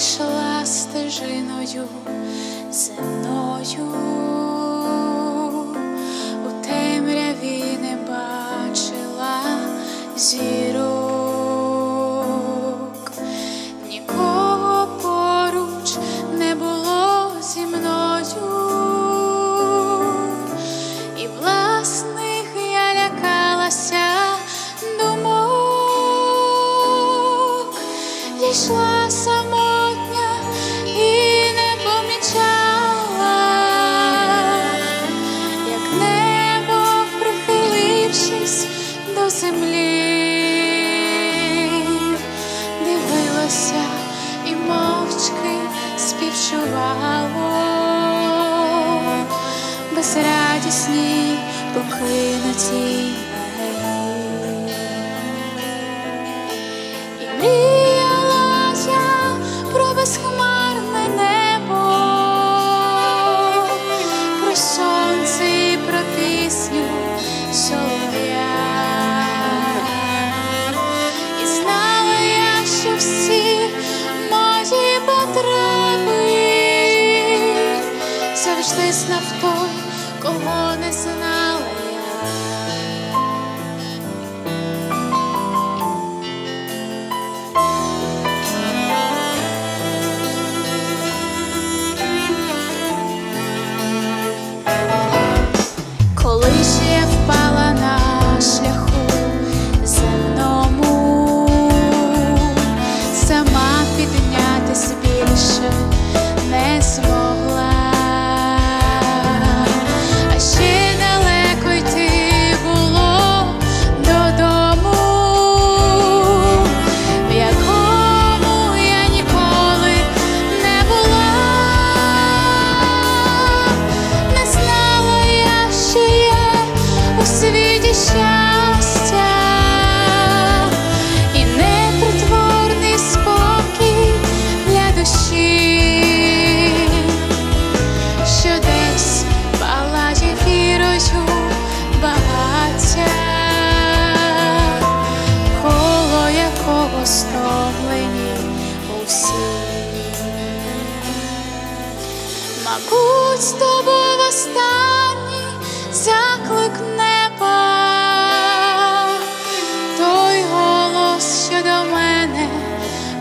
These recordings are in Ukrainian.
йшла стежиною земною. землі, дивилося і мовчки співчувало, безрадісні покинуті. Išli snaftu, kolonėse na Поставлені у мабуть, з тобою востанній заклик неба, той голос, що до мене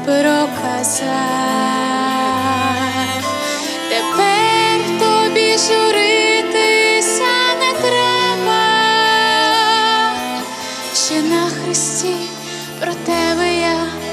проказав, тепер тобі журитися не треба, ще на хресті про тебе я.